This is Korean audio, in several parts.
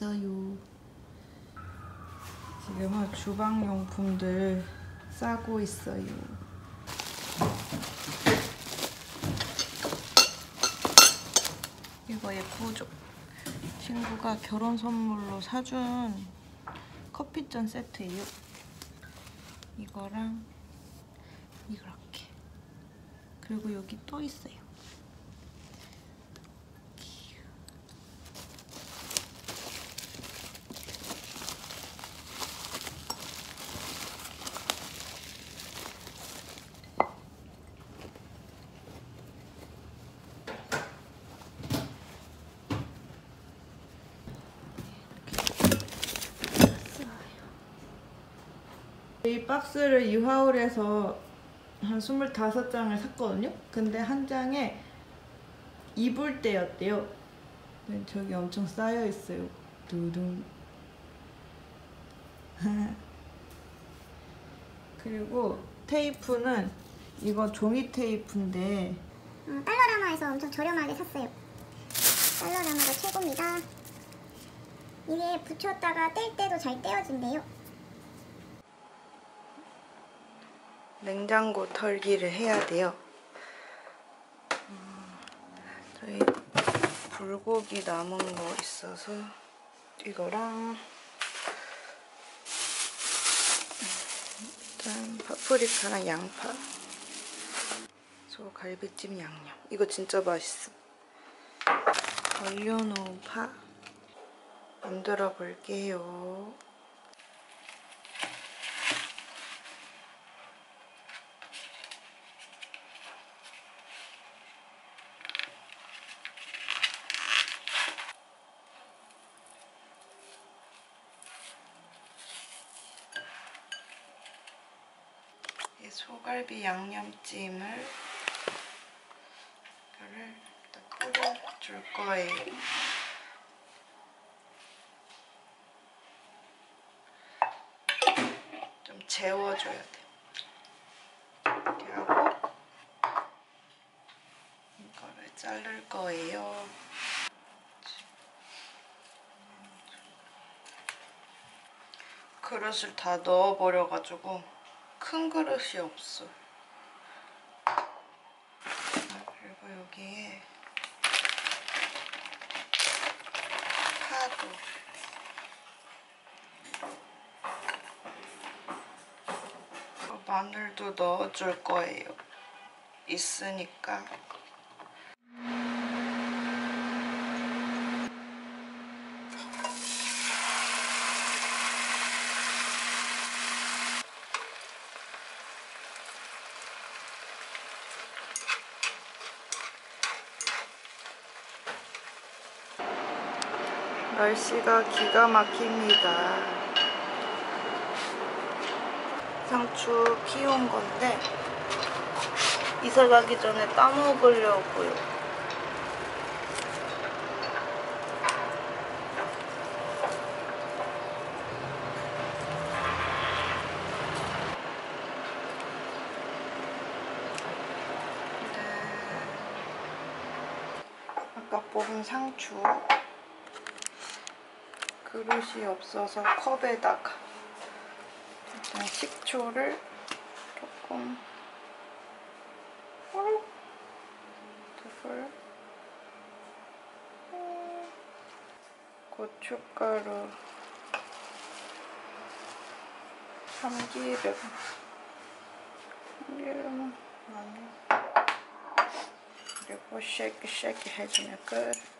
있어요. 지금은 주방용품들 싸고 있어요. 이거 예쁘죠? 친구가 결혼 선물로 사준 커피잔 세트예요. 이거랑 이렇게. 그리고 여기 또 있어요. 이 박스를 유하울에서 한 25장을 샀거든요. 근데 한 장에 이불대였대요. 네, 저기 엄청 쌓여 있어요. 두둥. 그리고 테이프는 이거 종이 테이프인데 어, 달러라마에서 엄청 저렴하게 샀어요. 달러라마가 최고입니다. 이게 붙였다가 뗄 때도 잘 떼어진대요. 냉장고 털기를 해야 돼요. 음, 저희 불고기 남은 거 있어서 이거랑 일단 파프리카랑 양파 소 갈비찜 양념 이거 진짜 맛있어. 얼려놓은 파 만들어 볼게요. 소갈비 양념찜을 이거를 일단 뿌려줄 거예요. 좀 재워줘야 돼. 이렇게 하고 이거를 자를 거예요. 그릇을 다 넣어버려가지고 큰 그릇이 없어. 아, 그리고 여기에 파도. 어, 마늘도 넣어줄 거예요. 있으니까. 날씨가 기가 막힙니다. 상추 키운 건데 이사 가기 전에 따먹으려고요. 네. 아까 뽑은 상추 그릇이 없어서 컵에다가 일단 식초를 조금 두풀 고춧가루 참기름 참기름 마늘 그리고 쉐이크 쉐이크 해주면 끝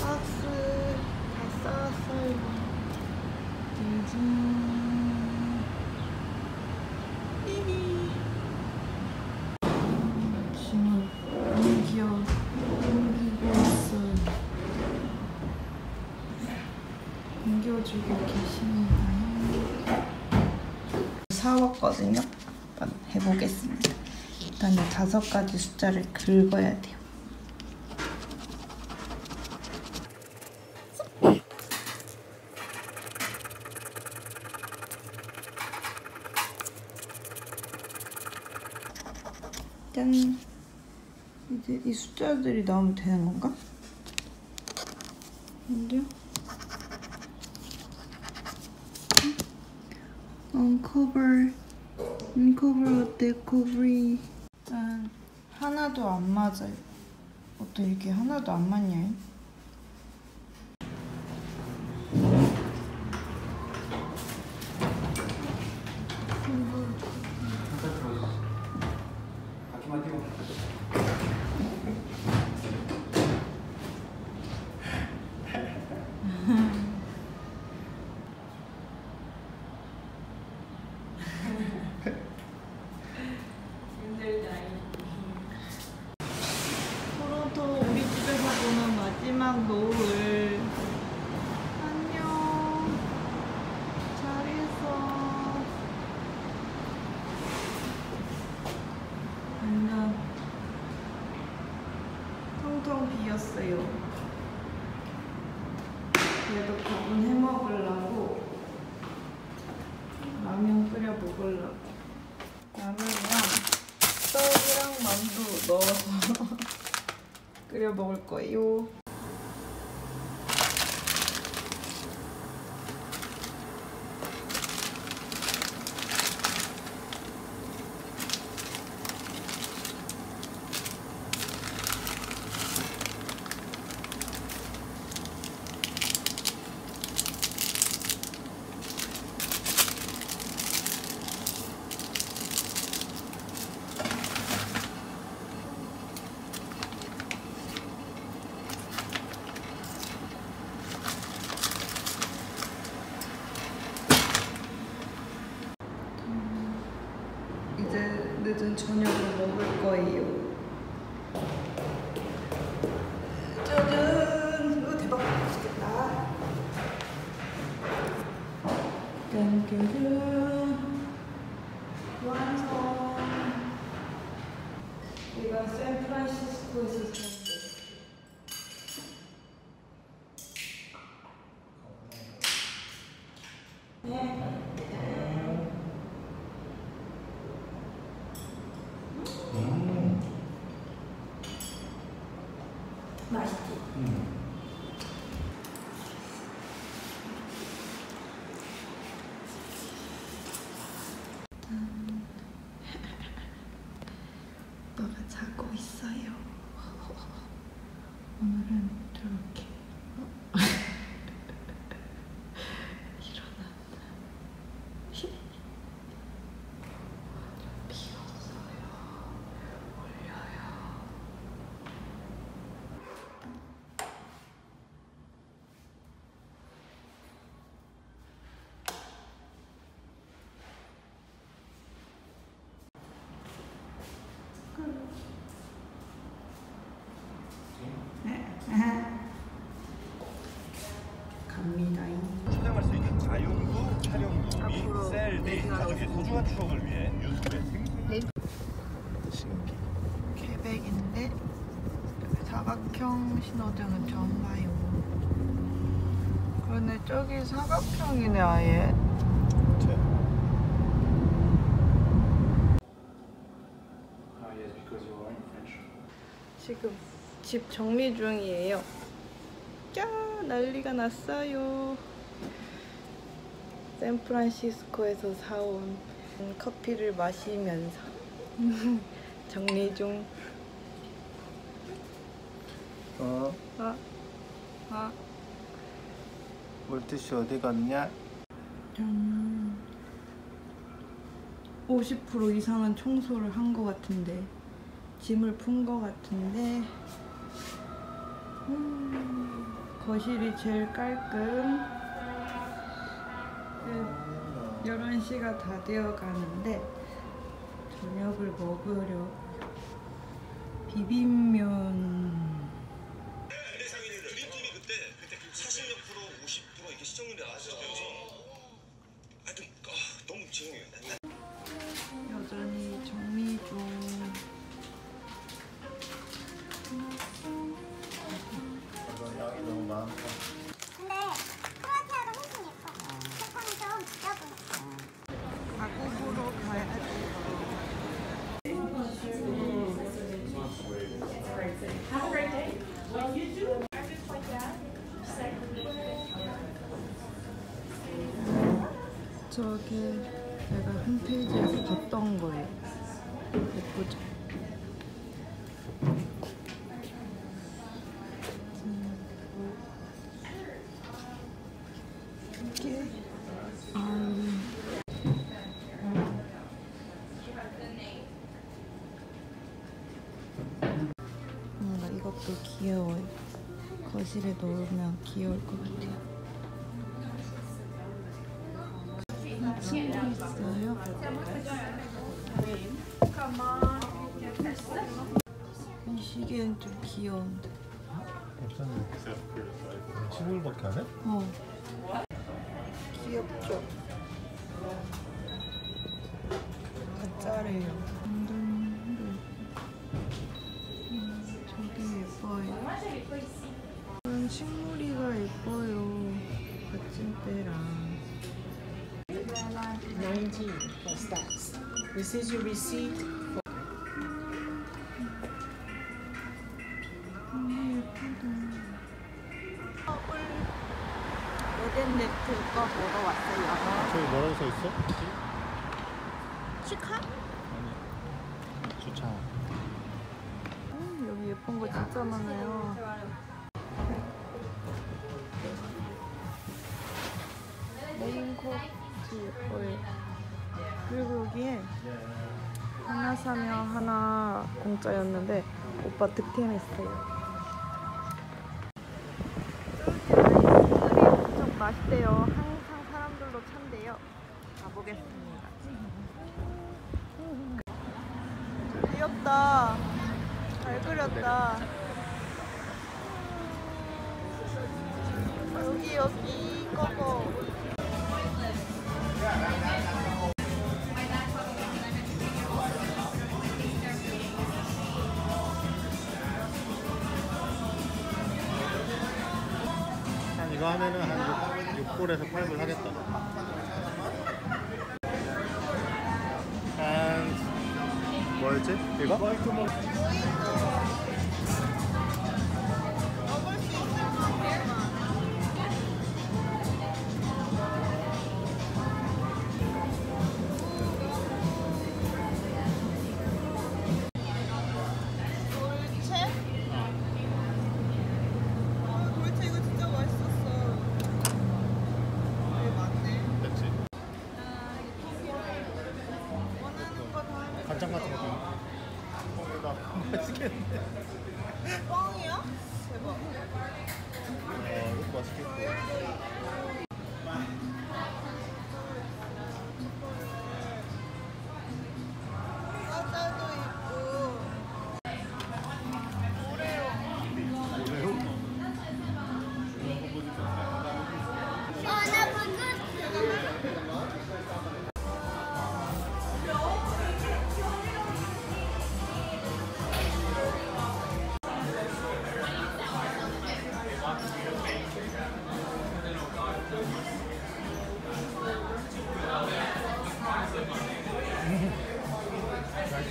박스 다 써왔어요. 짐을 옮겨 옮기고 있어요. 옮겨주고 계십니다. 해봤거든요. 한번 해보겠습니다. 일단 이 다섯 가지 숫자를 긁어야 돼요. 짠. 이제 이 숫자들이 나오면 되는 건가? 먼저 uncover uncover 어때 covery 짠 하나도 안 맞아요. 어떻게 이렇게 하나도 안 맞냐 바퀴만 띄고 토론토 우리 집에서 보는 노을. 안녕. 잘 있어 완전 텅텅 비었어요. 그래도 밥은 해 먹으려고 라면 끓여 먹으려고. 라면이랑 떡이랑 만두 넣어서 끓여 먹을 거예요. 이제 늦은 저녁을 먹을 거예요. 짜잔! 이거 대박 맛있겠다. 짠짠짠. 완성. 이거 샌프란시스코에서 너가 자고 있어요. 오늘은 저렇게 일어났다. 비었어요. 올려요. 갑니다. 촬영할 수 있는 자연구, 촬영구 및 셀디 가족의 소중한 추억을 위해 유튜브에 생생 신기 케백인데 사각형 신호등은 처음 봐요. 그러네 저기 사각형이네 아예. French. 지금 집 정리 중이에요. 야 난리가 났어요. 샌프란시스코에서 사온 커피를 마시면서 정리 중. 어, 아, 아. 물티슈 어디 갔냐? 짠. 50% 이상은 청소를 한 것 같은데 짐을 푼 것 같은데 음, 거실이 제일 깔끔 11시가 다 되어 가는데 저녁을 먹으려 비빔면 저게 내가 홈페이지에서 봤던 거예요. 예쁘죠? 이게 아 뭔가 이것도 귀여워요. 거실에 놓으면 귀여울 것 같아요. 이 시계는 좀 귀여운데. 괜찮네. 15일밖에 안 해? 어. 귀엽죠? 가짜래요. 음, 저게 예뻐요. 이런 식물이가 예뻐요. 받침대랑. 19 for stars. This is your receipt. 거 보러 왔어요. 저기 뭐라고 써 있어? 치카? 아니. 주차. 음, 여기 예쁜 거 진짜 많아요. 레인코트 예뻐요. 그리고 여기에 하나 사면 하나 공짜였는데 오빠 득템했어요. 맛있대요. 항상 사람들로 찬대요. 가보겠습니다. 귀엽다. 잘 그렸다. 여기 여기. 한 이거 하면은 한 6, 6불에서 8불 하겠다. 한 뭐였지? 이거?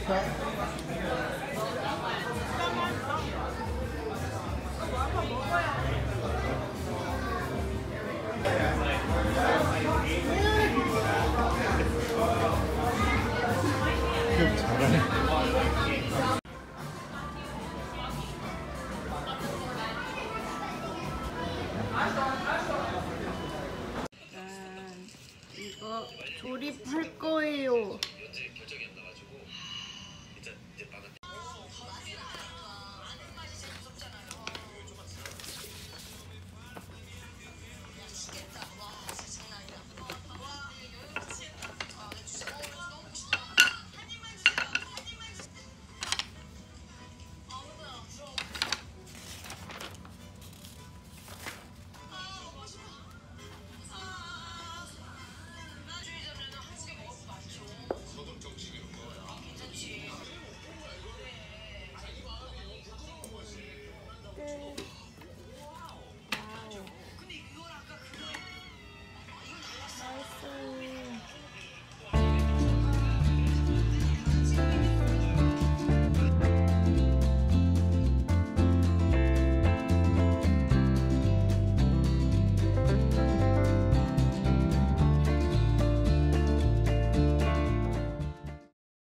기